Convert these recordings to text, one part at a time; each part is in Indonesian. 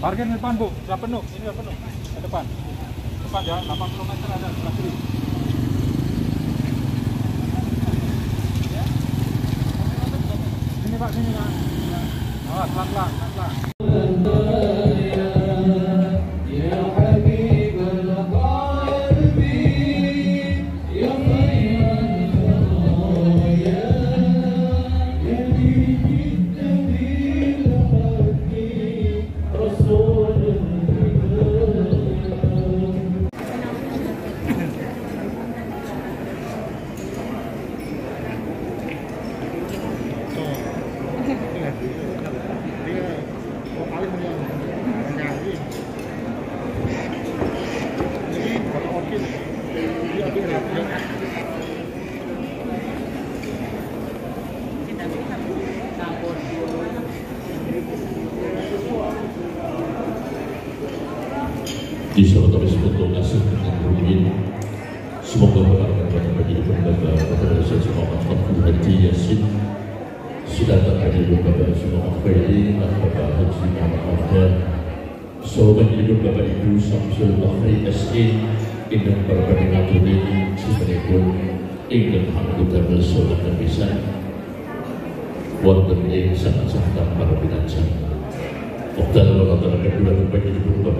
Parkir di depan bu, sudah penuh, ini sudah penuh, ke depan. Depan ya, 80 meter ada sebelah kiri. Sini pak, sini pak. Pelan-pelan, pelan-pelan. Di suatu untuk ngasih dengan rutin semoga berkat bagi lembaga kepada saya Muhammad Abdul Hadi Yasin sudah terhadir Bapak Muhammad Khairi dan Bapak Haji Muhammad Hamdan Sahabat hidup Bapak Ibu Samsul Bahri SE Ingin berbanding ini Sebenarnya Ingin anggota bersolat dan bisa Wonten ing sangat-sangat para binatang Waktu kedua bagi ibu bapak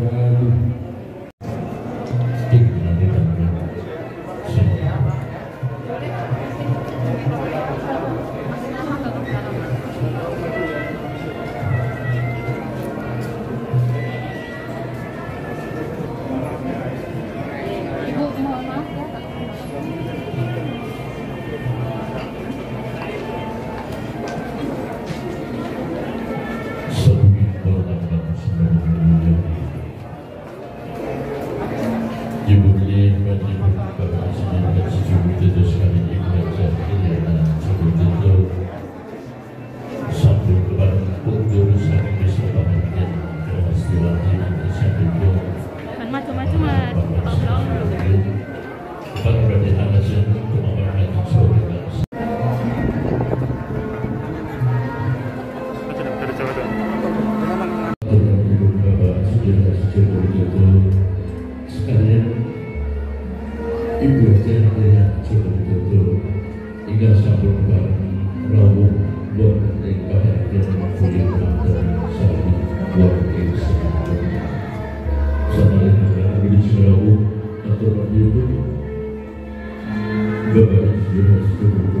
Bapak sudah sudah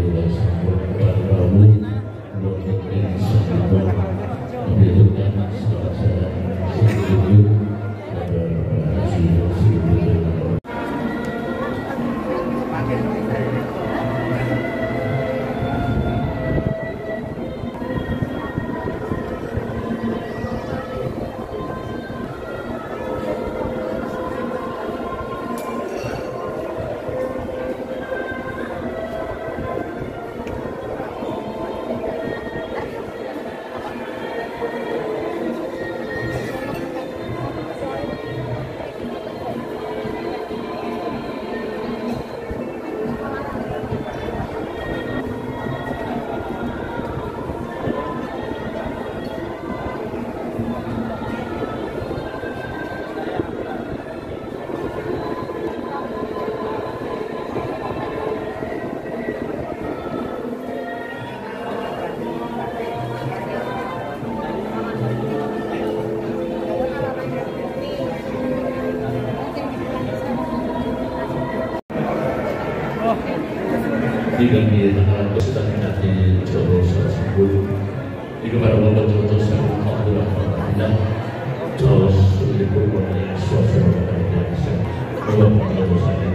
Э, Родина di tengah sedang nanti jodoh tersebut itu pada waktu jodoh saya adalah tidak terus berbuat suasana yang biasa bahwa jodoh